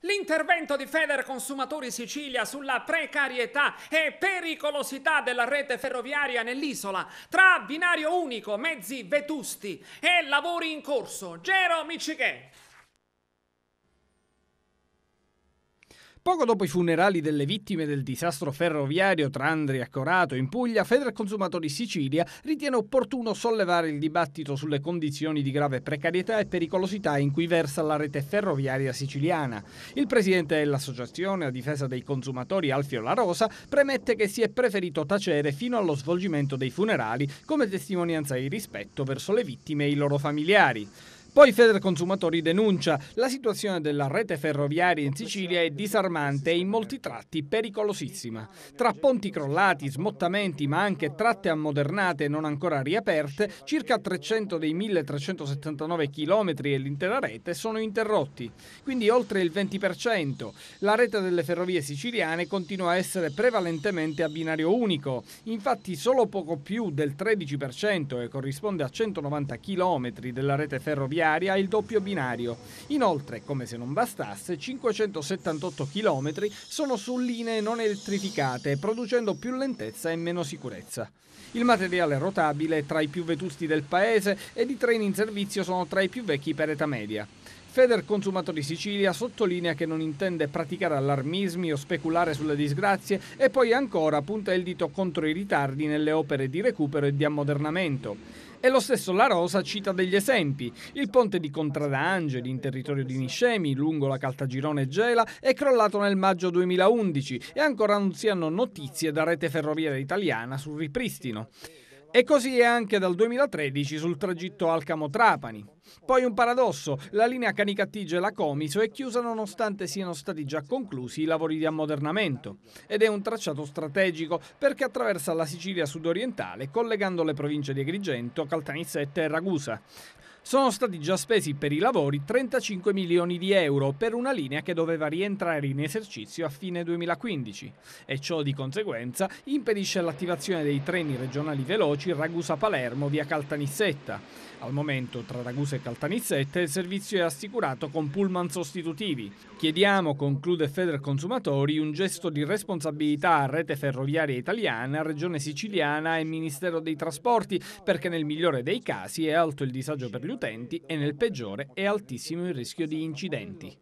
L'intervento di Feder Consumatori Sicilia sulla precarietà e pericolosità della rete ferroviaria nell'isola, tra binario unico, mezzi vetusti e lavori in corso. Gero Michigè. Poco dopo i funerali delle vittime del disastro ferroviario tra Andria e Corato in Puglia, Federconsumatori Sicilia ritiene opportuno sollevare il dibattito sulle condizioni di grave precarietà e pericolosità in cui versa la rete ferroviaria siciliana. Il presidente dell'Associazione a difesa dei consumatori Alfio La Rosa premette che si è preferito tacere fino allo svolgimento dei funerali come testimonianza di rispetto verso le vittime e i loro familiari. Poi Federconsumatori denuncia la situazione della rete ferroviaria in Sicilia è disarmante e in molti tratti pericolosissima. Tra ponti crollati, smottamenti ma anche tratte ammodernate non ancora riaperte, circa 300 dei 1379 km e l'intera rete sono interrotti, quindi oltre il 20%. La rete delle ferrovie siciliane continua a essere prevalentemente a binario unico, infatti solo poco più del 13% e corrisponde a 190 km della rete ferroviaria ferroviaria il doppio binario. Inoltre, come se non bastasse, 578 km sono su linee non elettrificate, producendo più lentezza e meno sicurezza. Il materiale rotabile è tra i più vetusti del paese ed i treni in servizio sono tra i più vecchi per età media. Feder Consumatori Sicilia sottolinea che non intende praticare allarmismi o speculare sulle disgrazie e poi ancora punta il dito contro i ritardi nelle opere di recupero e di ammodernamento. E lo stesso La Rosa cita degli esempi. Il ponte di Contradangeli in territorio di Niscemi, lungo la Caltagirone Gela, è crollato nel maggio 2011 e ancora non si hanno notizie da rete ferroviaria italiana sul ripristino. E così è anche dal 2013 sul tragitto Alcamo-Trapani. Poi un paradosso, la linea Canicattigge-La Comiso è chiusa nonostante siano stati già conclusi i lavori di ammodernamento ed è un tracciato strategico perché attraversa la Sicilia sudorientale collegando le province di Agrigento, Caltanissette e Ragusa. Sono stati già spesi per i lavori 35 milioni di euro per una linea che doveva rientrare in esercizio a fine 2015 e ciò di conseguenza impedisce l'attivazione dei treni regionali veloci Ragusa-Palermo via Caltanissetta. Al momento tra Ragusa e Caltanissette il servizio è assicurato con pullman sostitutivi. Chiediamo, conclude Feder Consumatori, un gesto di responsabilità a Rete Ferroviaria Italiana, Regione Siciliana e Ministero dei Trasporti perché nel migliore dei casi è alto il disagio per gli utenti e nel peggiore è altissimo il rischio di incidenti.